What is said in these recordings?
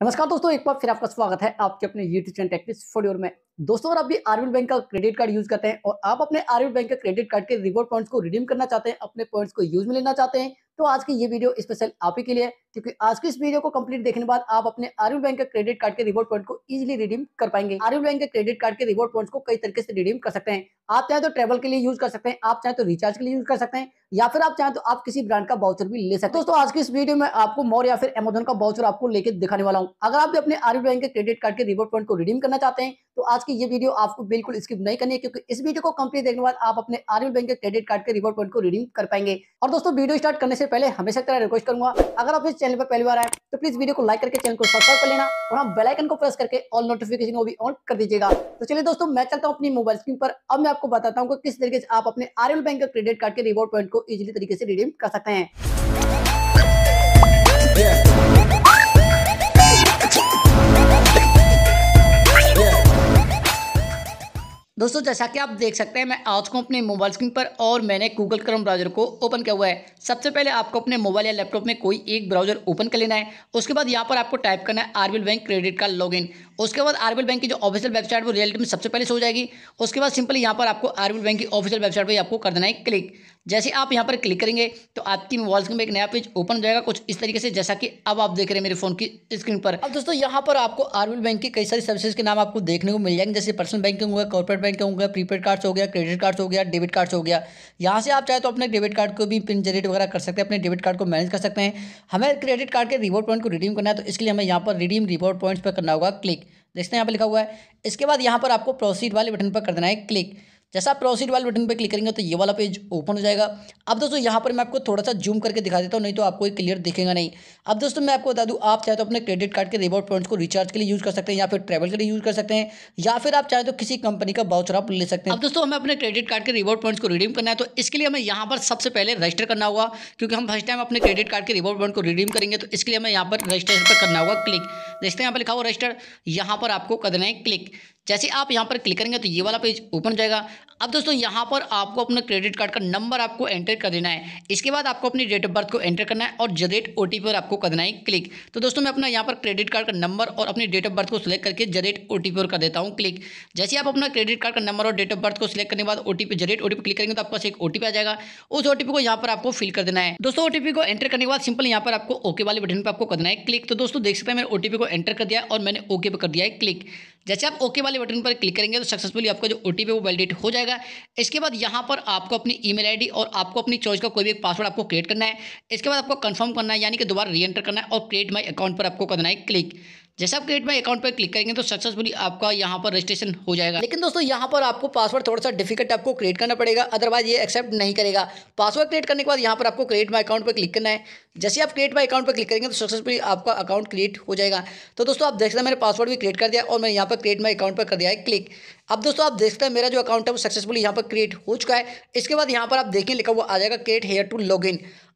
नमस्कार दोस्तों, एक बार फिर आपका स्वागत है आपके अपने यूट्यूब चैनल टेक्टिक्स फोडियोर में। दोस्तों, अगर आप भी आरबीएल बैंक का क्रेडिट कार्ड यूज़ करते हैं और आप अपने आरबीएल बैंक के क्रेडिट कार्ड के रिवॉर्ड पॉइंट्स को रिडीम करना चाहते हैं, अपने पॉइंट्स को यूज़ में लेना चाहते हैं तो आज की ये वीडियो स्पेशल आप ही के लिए क्योंकि आज की इस वीडियो को कंप्लीट देखने बाद आप अपने आरबीएल बैंक के क्रेडिट कार्ड के रिवॉर्ड पॉइंट को इजिली रिडीम कर पाएँगे। आरबीएल बैंक के क्रेडिट कार्ड के रिवॉर्ड पॉइंट्स को कई तरीके से रिडीम कर सकते हैं। आप चाहे तो ट्रेवल के लिए यूज़ कर सकते हैं, आप चाहे तो रिचार्ज के लिए यूज़ कर सकते हैं, या फिर आप चाहें तो आप किसी ब्रांड का बाउचर भी ले सकते हैं। दोस्तों, आज की इस वीडियो में आपको मोर या फिर अमेजोन का बाउचर आपको लेकर दिखाने वाला हूँ। अगर आप भी अपने आरबीआई बैंक के क्रेडिट कार्ड के रिवॉर्ड पॉइंट को रिडीम करना चाहते हैं तो आज की ये वीडियो आपको बिल्कुल स्किप नहीं करनी है, क्योंकि इस वीडियो को कंप्लीट देखने बाद आप अपने आरबीआई बैंक के क्रेडिट कार्ड के रिवॉर्ड पॉइंट को रिडीम कर पाएँगे। और दोस्तों वीडियो स्टार्ट करने से पहले हमेशा तरह रिक्वेस्ट करूँगा, अगर आप इस चैनल पर पहली बार आए तो प्लीज़ वीडियो को लाइक करके चैनल को सब्सक्राइब कर लेना और बेलाइकन को प्रेस करके ऑल नोटिफिकेशन को भी ऑन कर दीजिएगा। तो चलिए दोस्तों, मैं चलता हूँ अपनी मोबाइल स्क्रीन पर। अब मैं आपको बताता हूँ कि किस तरीके से आप अपने आर बैंक के क्रेडिट कार्ड के रिवॉर्ड पॉइंट को इजिली तरीके से रिडीम कर सकते हैं। दोस्तों, जैसा कि आप देख सकते हैं, मैं आज को अपने मोबाइल स्क्रीन पर और मैंने गूगल क्रम ब्राउज़र को ओपन किया हुआ है। सबसे पहले आपको अपने मोबाइल या लैपटॉप में कोई एक ब्राउज़र ओपन कर लेना है। उसके बाद यहाँ पर आपको टाइप करना है RBL bank credit card login उसके बाद आरबीएल बैंक की जो ऑफिशियल वेबसाइट वो रियलिटी में सबसे पहले से हो जाएगी। उसके बाद सिंपली यहाँ पर आपको आरबीएल बैंक की ऑफिशियल वेबसाइट पर आपको कर देना है क्लिक जैसे आप यहाँ पर क्लिक करेंगे तो आपकी मोबाइल में एक नया पेज ओपन हो जाएगा कुछ इस तरीके से, जैसा कि अब आप देख रहे हैं मेरे फ़ोन की स्क्रीन पर। अब दोस्तों, यहाँ पर आपको आरबीएल बैंक की कई सारी सर्विसेज़ के नाम आपको देखने को मिल जाएँगे, जैसे पर्सनल बैंकिंग होगा कॉर्पोरेट बैंकिंग होगा प्रीपेड कार्ड्स हो गया क्रेडिट कार्ड्स हो गया डेबिट कार्ड्स हो गया। यहाँ से आप चाहे तो अपने डेबिट कार्ड को भी पिन जनरेट वगैरह कर सकते हैं, अपने डेबिट कार्ड को मैनेज कर सकते हैं। हमें क्रेडिट कार्ड के रिवॉर्ड पॉइंट को रिडीम करना है तो इसके लिए हमें यहाँ पर रिडीम रिवॉर्ड पॉइंट्स पर करना होगा क्लिक देखते हैं यहाँ पर लिखा हुआ है। इसके बाद यहाँ पर आपको प्रोसीड वाले बटन पर कर देना है क्लिक जैसा आप प्रोसीड वाले बटन पर क्लिक करेंगे तो ये वाला पेज ओपन हो जाएगा। अब दोस्तों, यहाँ पर मैं आपको थोड़ा सा जूम करके दिखा देता हूँ, नहीं तो आपको ये क्लियर दिखेगा नहीं। अब दोस्तों, मैं आपको बता दूँ, आप चाहे तो अपने क्रेडिट कार्ड के रिवॉर्ड पॉइंट्स को रिचार्ज के लिए यूज़ कर सकते हैं या फिर ट्रैवल के लिए यूज़ कर सकते हैं, या फिर आप चाहे तो किसी कंपनी का बाउचर आप ले सकते हैं। अब दोस्तों, हमें अपने क्रेडिट कार्ड के रिवॉर्ड पॉइंट्स को रिडीम करना है तो इसके लिए हमें यहाँ पर सबसे पहले रजिस्टर करना होगा, क्योंकि हम फ़र्स्ट टाइम अपने क्रेडिट कार्ड के रिवॉर्ड पॉइंट को रिडीम करेंगे तो इसके लिए हमें यहाँ पर रजिस्ट्रेशन पर करना होगा क्लिक देखते यहाँ पर लिखा हुआ रजिस्टर यहाँ पर आपको कर देना है क्लिक जैसे आप यहाँ पर क्लिक करेंगे तो ये वाला पेज ओपन जाएगा। अब दोस्तों, यहाँ पर आपको अपना क्रेडिट कार्ड का नंबर आपको एंटर कर देना है। इसके बाद आपको अपनी डेट ऑफ़ बर्थ को एंटर करना है और जनरेट ओ पर आपको करना है क्लिक तो दोस्तों, मैं अपना यहाँ पर क्रेडिट कार्ड का नंबर और अपनी डेट ऑफ़ बर्थ को सिलेक्ट करके जनरेट ओ पर कर देता हूँ क्लिक जैसे आप अपना क्रेडिट कार्ड का नंबर और डेट ऑफ़ बर्थ को सिलेक्ट करने के बाद O T generate O click करेंगे तो आपके पास एक ओ आ जाएगा। उस ओटीपी को यहाँ पर आपको फिल कर देना है। दोस्तों ओटीपी को एंटर करने के बाद सिंपल यहाँ पर आपको ओके वाले बटन पर आपको करना है क्लिक तो दोस्तों, देख सकते हैं मैंने ओ को एंटर कर दिया और मैंने ओके पर कर दिया है क्लिक जैसे आप ओके वाले बटन पर क्लिक करेंगे तो सक्सेसफुली आपका जो ओ है वो वैलिडेट हो जाएगा। इसके बाद यहाँ पर आपको अपनी ईमेल आईडी और आपको अपनी चॉइस का कोई भी एक पासवर्ड आपको क्रिएट करना है। इसके बाद आपको कंफर्म करना है, यानी कि दोबारा री एंटर करना है और क्रिएट माई अकाउंट पर आपको करना है क्लिक जैसे आप क्रिएट माई अकाउंट पर क्लिक करेंगे तो सक्सेसफुली आपका यहाँ पर रजिस्ट्रेशन हो जाएगा। लेकिन दोस्तों, यहाँ पर आपको पासवर्ड थोड़ा सा डिफ़िकल्ट आपको क्रिएट करना पड़ेगा अदरवाइज़ ये एक्सेप्ट नहीं करेगा। पासवर्ड क्रिएट करने के बाद यहाँ पर आपको क्रिएट माई अकाउंट पर क्लिक करना है। जैसे आप क्रिएट माई अकाउंट पर क्लिक करेंगे तो सक्सेसफुली आपका अकाउंट क्रिएट हो जाएगा। तो दोस्तों, आप देख सकते हैं मैंने पासवर्ड भी क्रिएट कर दिया और मैंने यहाँ पर क्रिएट माई अकाउंट पर कर दिया है क्लिक अब दोस्तों, आप देख सकते हैं, मेरा जो अकाउंट है, वो सक्सेसफुली यहाँ पर क्रिएट हो चुका है। इसके बाद यहाँ पर आप देखें, लिखा हुआ आ जाएगा क्रिएट हेयर टू लॉग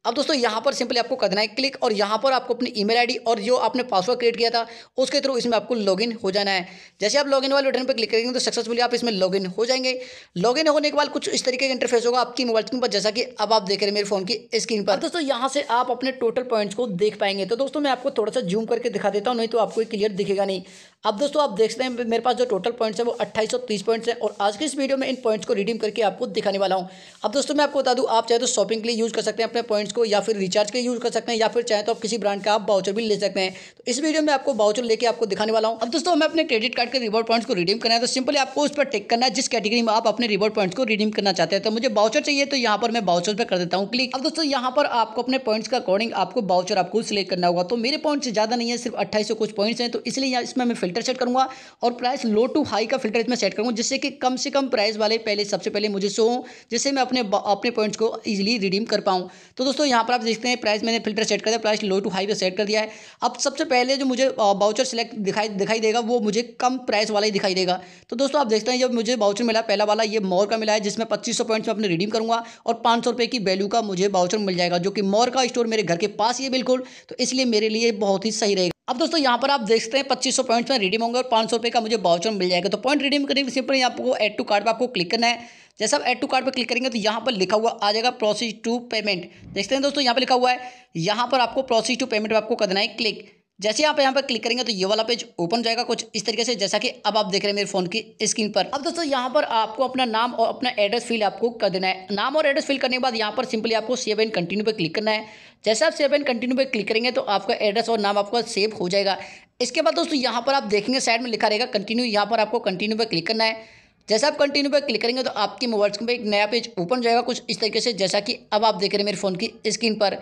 अब दोस्तों, यहाँ पर सिंपली आपको करना है क्लिक और यहाँ पर आपको अपनी ईमेल आईडी और जो आपने पासवर्ड क्रिएट किया था, उसके थ्रू इसमें आपको लॉगिन हो जाना है। जैसे आप लॉगिन वाले बटन पर क्लिक करेंगे तो सक्सेसफुली आप इसमें लॉगिन हो जाएँगे। लॉगिन होने के बाद कुछ इस तरीके का इंटरफेस होगा आपकी मोबाइल स्क्रीन पर, जैसा कि अब आप देख रहे हैं मेरे फ़ोन की स्क्रीन पर। दोस्तों, यहाँ से आप अपने टोटल पॉइंट्स को देख पाएँगे। तो दोस्तों, मैं आपको थोड़ा सा जूम करके दिखा देता हूँ, नहीं तो आपको क्लियर दिखेगा नहीं। अब दोस्तों, आप देख सकते हैं, मेरे पास जो टोटल पॉइंट्स है, वो अट्ठाईस पॉइंट्स है, और आज की इस वीडियो में इन पॉइंट्स को रिडीम करके आपको दिखाने वाला हूँ। अब दोस्तों, मैं आपको बता दूँ, आप चाहे तो शॉपिंग के लिए यूज़ कर सकते हैं अपने पॉइंट्स को, या फिर रिचार्ज के लिए यूज़ कर सकते हैं, या फिर चाहे तो आप किसी ब्रांड का आप बाउचर भी ले सकते हैं। तो इस वीडियो में आपको बाउचर लेके आपको दिखाने वाला हूँ। अब दोस्तों, हमें अपने क्रेडिट कार्ड के रिवॉर्ड पॉइंट्स को रिडीम करना है तो सिंपली आपको उस पर टेक करना है, जिस कैटेगरी में आप अपने रिवॉर्ड पॉइंट्स को रिडीम करना चाहते हैं। तो मुझे बाउचर चाहिए तो यहाँ पर मैं बाउचर पर कर देता हूँ क्लिक अब दोस्तों, यहाँ पर आपको अपने पॉइंट्स का अकॉर्डिंग आपको बाउचर आपको सिलेक्ट करना होगा। तो मेरे पॉइंट्स ज़्यादा नहीं है, सिर्फ़ अट्ठाईस कुछ पॉइंट्स हैं तो इसलिए इसमें मैं सेट करूँगा और प्राइस लो टू हाई का फ़िल्टर इसमें सेट करूँगा, जिससे कि कम से कम प्राइस वाले पहले, सबसे पहले मुझे शो जिससे मैं अपने अपने पॉइंट्स को ईजिली रिडीम कर पाऊँ। तो दोस्तों, यहाँ पर आप देखते हैं प्राइस मैंने फ़िल्टर सेट कर दिया प्राइस लो टू हाई पे सेट कर दिया है। अब सबसे पहले जो मुझे बाउचर सेलेक्ट दिखाई दिखाई देगा, वो मुझे कम प्राइस वाला ही दिखाई देगा। तो दोस्तों, आप देखते हैं, जब मुझे बाउचर मिला, पहला वाला ये मोर का मिला है, जिसमें पच्चीस पॉइंट्स में अपने रिडीम करूँगा और पाँच सौ रुपये की वैल्यू का मुझे बाउचर मिल जाएगा, जो कि मोर का स्टोर मेरे घर के पास ही है, बिल्कुल। तो इसलिए मेरे लिए बहुत ही सही रहेगा। अब दोस्तों, यहाँ पर आप देखते हैं, पच्चीस सौ पॉइंट्स में रिडीम होंगे और पाँच सौ रुपये का मुझे बाउचर मिल जाएगा। तो पॉइंट रिडीम करने के सिंपल आपको एड टू कार्ड पर आपको क्लिक करना है। जैसे आप एड टू कार्ड पर क्लिक करेंगे तो यहाँ पर लिखा हुआ आ जाएगा प्रोसीज टू पेमेंट देखते हैं दोस्तों, यहाँ पर लिखा हुआ है, यहाँ पर आपको प्रोसीज टू पेमेंट आपको करना है क्लिक जैसे आप यहाँ पर क्लिक करेंगे तो ये वाला पेज ओपन जाएगा कुछ इस तरीके से, जैसा कि अब आप देख रहे हैं मेरे फ़ोन की स्क्रीन पर। अब दोस्तों, यहाँ पर आपको अपना नाम और अपना एड्रेस फिल आपको कर देना है। नाम और एड्रेस फिल करने के बाद यहाँ पर सिंपली आपको सेव एंड कंटिन्यू पर क्लिक करना है। जैसे आप सेव एंड कंटिन्यू पर क्लिक करेंगे तो आपका एड्रेस और नाम आपका सेव हो जाएगा। इसके बाद दोस्तों यहाँ पर आप देखेंगे साइड में लिखा रहेगा कंटिन्यू यहाँ पर आपको कंटिन्यू पर क्लिक करना है। जैसे आप कंटिन्यू पर क्लिक करेंगे तो आपके मोबाइल स्क्रीन पर एक नया पेज ओपन जाएगा कुछ इस तरीके से, जैसा कि अब आप देख रहे हैं मेरे फ़ोन की स्क्रीन पर।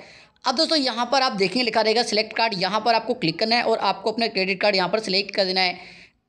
अब दोस्तों यहाँ पर आप देखेंगे लिखा रहेगा सिलेक्ट कार्ड यहाँ पर आपको क्लिक करना है और आपको अपना क्रेडिट कार्ड यहाँ पर सिलेक्ट कर देना है।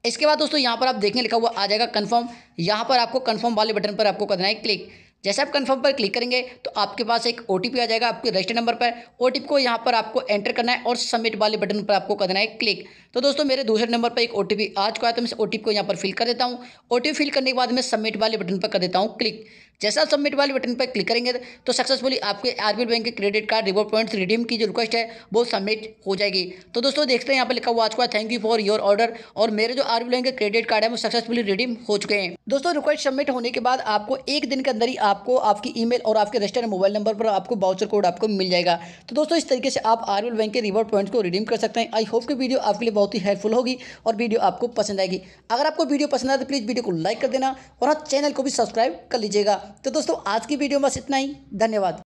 इसके बाद दोस्तों यहाँ पर आप देखेंगे लिखा हुआ आ जाएगा कन्फर्म यहाँ पर आपको कन्फर्म वाले बटन पर आपको करना है क्लिक जैसे आप कन्फर्म पर क्लिक करेंगे तो आपके पास एक ओटीपी आ जाएगा आपके रजिस्टर नंबर पर। ओटीपी को यहाँ पर आपको एंटर करना है और सबमिट वाले बटन पर आपको करना है क्लिक तो दोस्तों, मेरे दूसरे नंबर पर एक ओ आ चुका है तो मैं इस ओ को यहाँ पर फिल कर देता हूँ। ओ फिल करने के बाद मैं सबमिट वाले बटन पर कर देता हूँ क्लिक जैसा सबमिट वाले बटन पर क्लिक करेंगे तो सक्सेसफुली आपके आरबीएल बैंक के credit card reward points redeem की जो रिक्वेस्ट है, वो सबमिट हो जाएगी। तो दोस्तों, देखते हैं यहाँ पर लिखा हुआ आज का thank you for your order और मेरे जो आरबीएल बैंक के क्रेडिट कार्ड है, वो सक्सेसफुली रिडीम हो चुके हैं। दोस्तों रिक्वेस्ट सबमिट होने के बाद आपको एक दिन के अंदर ही आपको आपकी ईमेल और आपके रजिस्टर्ड मोबाइल नंबर पर आपको बाउचर कोड आपको मिल जाएगा। तो दोस्तों, इस तरीके से आप आरबीएल बैंक के रिवॉर्ड पॉइंट्स को रिडीम कर सकते हैं। आई होप कि वीडियो आपके लिए बहुत ही हेल्पफुल होगी और वीडियो आपको पसंद आएगी। अगर आपको वीडियो पसंद आए तो प्लीज़ वीडियो को लाइक कर देना और हाँ चैनल को भी सब्सक्राइब कर लीजिएगा। तो दोस्तों आज की वीडियो बस इतना ही। धन्यवाद।